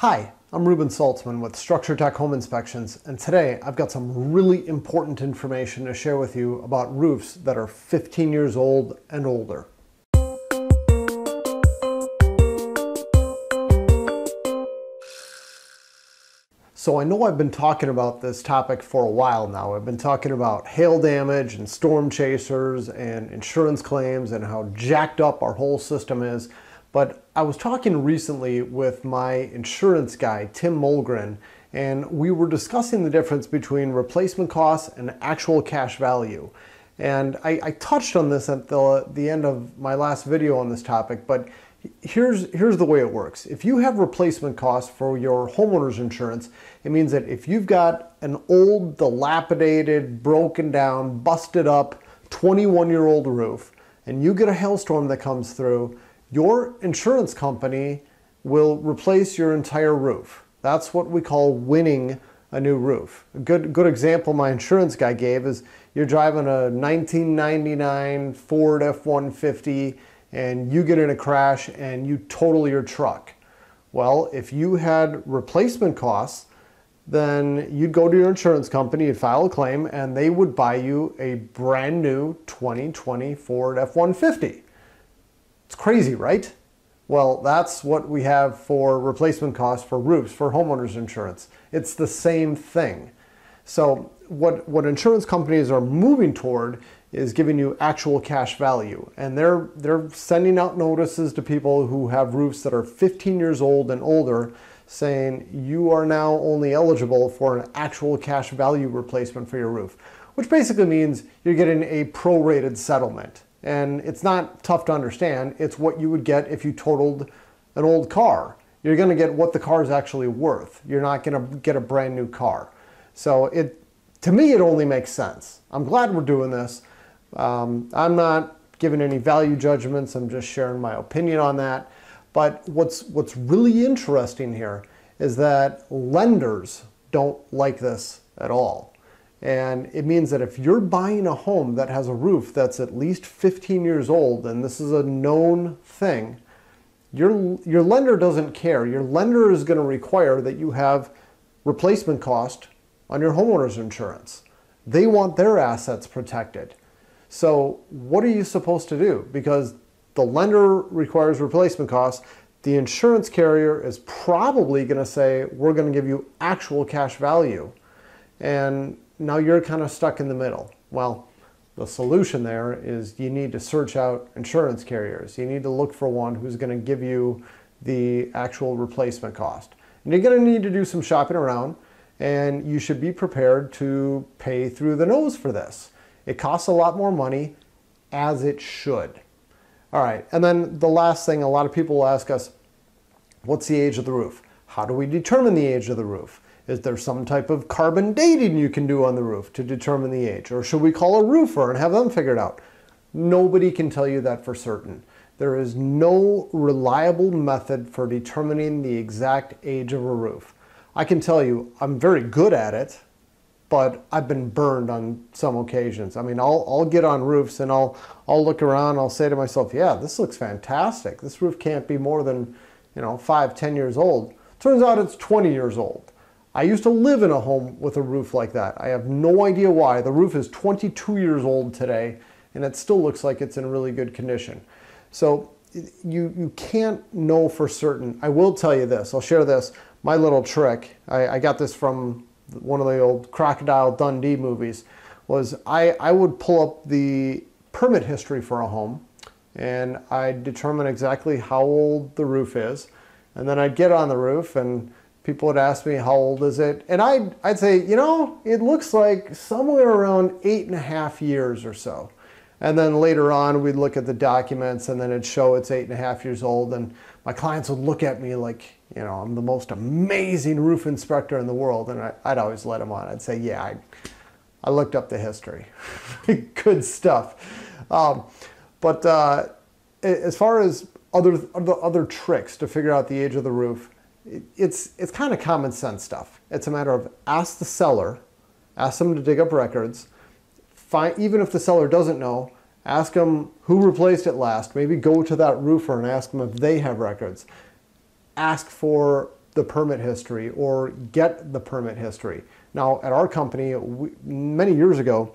Hi, I'm Reuben Saltzman with Structure Tech Home Inspections, and today I've got some really important information to share with you about roofs that are 15 years old and older. So I know I've been talking about this topic for a while now. I've been talking about hail damage and storm chasers and insurance claims and how jacked up our whole system is. But I was talking recently with my insurance guy, Tim Mulgren, and we were discussing the difference between replacement costs and actual cash value. And I, I, touched on this at the, the end of my last video on this topic, but here's, here's the way it works. If you have replacement costs for your homeowner's insurance, it means that if you've got an old, dilapidated, broken down, busted up 21 year old roof, and you get a hailstorm that comes through, your insurance company will replace your entire roof. That's what we call winning a new roof. A good, good example my insurance guy gave is you're driving a 1999 Ford F-150 and you get in a crash and you total your truck. Well, if you had replacement costs, then you'd go to your insurance company, you'd file a claim, and they would buy you a brand new 2020 Ford F-150. Crazy, right? Well, that's what we have for replacement costs for roofs, for homeowners insurance. It's the same thing. So what, what insurance companies are moving toward is giving you actual cash value. And they're, they're sending out notices to people who have roofs that are 15 years old and older saying you are now only eligible for an actual cash value replacement for your roof, which basically means you're getting a prorated settlement. And it's not tough to understand. It's what you would get if you totaled an old car. You're going to get what the car is actually worth. You're not going to get a brand new car. So it, to me, it only makes sense. I'm glad we're doing this. Um, I'm not giving any value judgments. I'm just sharing my opinion on that. But what's, what's really interesting here is that lenders don't like this at all. And it means that if you're buying a home that has a roof that's at least 15 years old, and this is a known thing, your, your lender doesn't care. Your lender is going to require that you have replacement cost on your homeowner's insurance. They want their assets protected. So what are you supposed to do? Because the lender requires replacement costs, the insurance carrier is probably going to say, we're going to give you actual cash value. And now you're kind of stuck in the middle. Well, the solution there is you need to search out insurance carriers. You need to look for one who's going to give you the actual replacement cost. And you're going to need to do some shopping around and you should be prepared to pay through the nose for this. It costs a lot more money as it should. All right, and then the last thing a lot of people will ask us, what's the age of the roof? How do we determine the age of the roof? Is there some type of carbon dating you can do on the roof to determine the age? Or should we call a roofer and have them figured out? Nobody can tell you that for certain. There is no reliable method for determining the exact age of a roof. I can tell you I'm very good at it, but I've been burned on some occasions. I mean, I'll, I'll get on roofs and I'll, I'll look around, I'll say to myself, yeah, this looks fantastic. This roof can't be more than, you know, five, ten years old. Turns out it's 20 years old. I used to live in a home with a roof like that. I have no idea why. The roof is 22 years old today and it still looks like it's in really good condition. So you, you can't know for certain. I will tell you this, I'll share this. My little trick, I, I got this from one of the old Crocodile Dundee movies, was I, I would pull up the permit history for a home and I'd determine exactly how old the roof is. And then I'd get on the roof and people would ask me, how old is it? And I'd, I'd say, you know, it looks like somewhere around eight and a half years or so. And then later on, we'd look at the documents and then it'd show it's eight and a half years old. And my clients would look at me like, you know, I'm the most amazing roof inspector in the world. And I, would always let them on. I'd say, yeah, I, I looked up the history. Good stuff. Um, but uh, as far as other, other, other tricks to figure out the age of the roof, it's, it's kind of common sense stuff. It's a matter of ask the seller, ask them to dig up records, find, even if the seller doesn't know, ask them who replaced it last. Maybe go to that roofer and ask them if they have records. Ask for the permit history or get the permit history. Now, at our company, we, many years ago,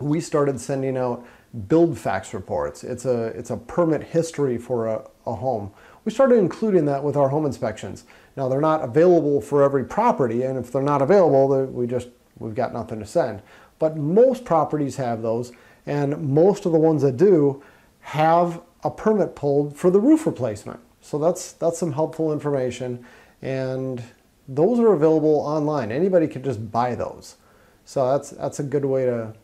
we started sending out BuildFax reports. It's a, it's a permit history for a, a home. We started including that with our home inspections. Now, they're not available for every property, and if they're not available, we just, we've got nothing to send. But most properties have those, and most of the ones that do have a permit pulled for the roof replacement. So that's, that's some helpful information. And those are available online. Anybody can just buy those. So that's, that's a good way to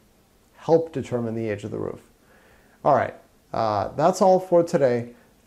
help determine the age of the roof. All right, uh, that's all for today.